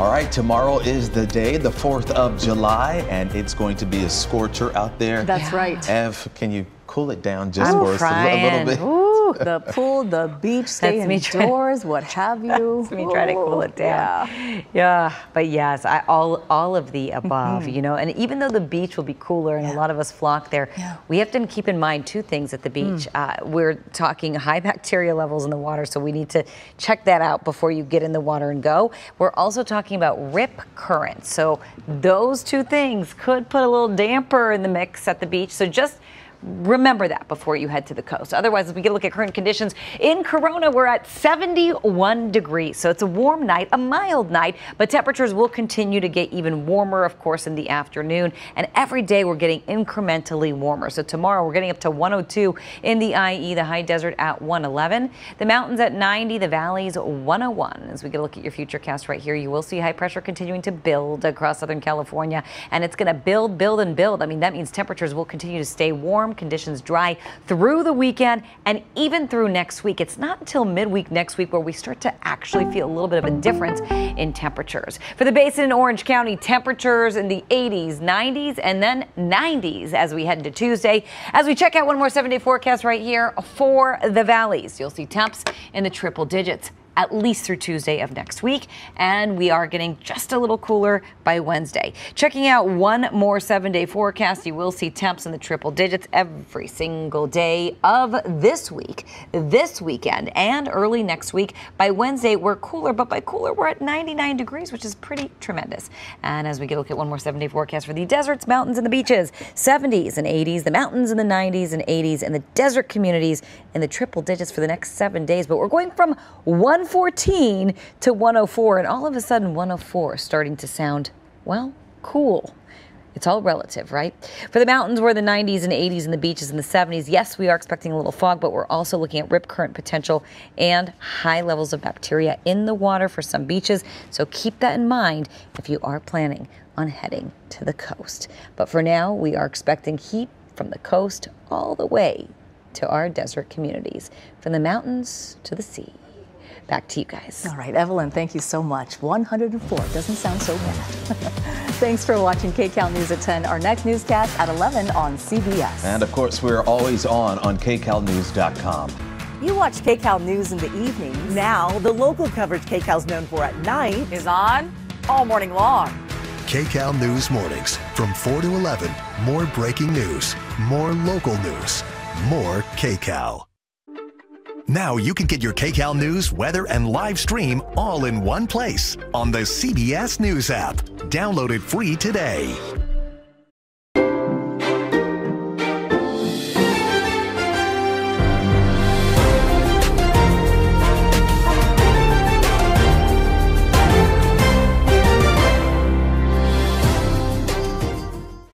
All right, tomorrow is the day, the 4th of July, and it's going to be a scorcher out there. That's right. Ev, can you cool it down just I'm for us a a little bit? Ooh, the pool, the beach, stay That's indoors, what have you. That's me trying to cool it down. Yeah. Yeah, but yes, I, all all of the above, Mm-hmm. you know. And even though the beach will be cooler and a lot of us flock there, Yeah. we have to keep in mind two things at the beach. Uh, we're talking high bacteria levels in the water, so we need to check that out before you get in the water and go. We're also talking about rip currents, so those two things could put a little damper in the mix at the beach. So just Remember that before you head to the coast. Otherwise, as we get a look at current conditions in Corona, we're at 71 degrees. So it's a warm night, a mild night, but temperatures will continue to get even warmer, of course, in the afternoon. And every day we're getting incrementally warmer. So tomorrow we're getting up to 102 in the IE, the high desert at 111, the mountains at 90, the valleys 101. As we get a look at your future cast right here, you will see high pressure continuing to build across Southern California, and it's going to build, build, and build. I mean, that means temperatures will continue to stay warm, conditions dry through the weekend and even through next week. It's not until midweek next week where we start to actually feel a little bit of a difference in temperatures. For the basin in Orange County, temperatures in the 80s, 90s, and then 90s as we head into Tuesday. As we check out one more seven day forecast right here for the valleys, you'll see temps in the triple digits at least through Tuesday of next week. And we are getting just a little cooler by Wednesday. Checking out one more seven day forecast, you will see temps in the triple digits every single day of this week, this weekend, and early next week. By Wednesday, we're cooler, but by cooler, we're at 99 degrees, which is pretty tremendous. And as we get a look at one more seven day forecast for the deserts, mountains, and the beaches, 70s and 80s, the mountains in the 90s and 80s, and the desert communities in the triple digits for the next seven days. But we're going from 114 to 104, and all of a sudden, 104 starting to sound, well, cool. It's all relative, right? For the mountains, we're in the 90s and 80s, and the beaches in the 70s. Yes, we are expecting a little fog, but we're also looking at rip current potential and high levels of bacteria in the water for some beaches. So keep that in mind if you are planning on heading to the coast. But for now, we are expecting heat from the coast all the way to our desert communities, from the mountains to the sea. Back to you guys. All right, Evelyn, thank you so much. 104 doesn't sound so bad. Thanks for watching KCAL News at 10. Our next newscast at 11 on CBS. And of course, we're always on on kcalnews.com. You watch KCAL News in the evenings. Now, the local coverage KCAL's known for at night is on all morning long. KCAL News Mornings from 4 to 11. More breaking news, more local news, more KCAL. Now you can get your KCAL news, weather, and live stream all in one place on the CBS News app. Download it free today.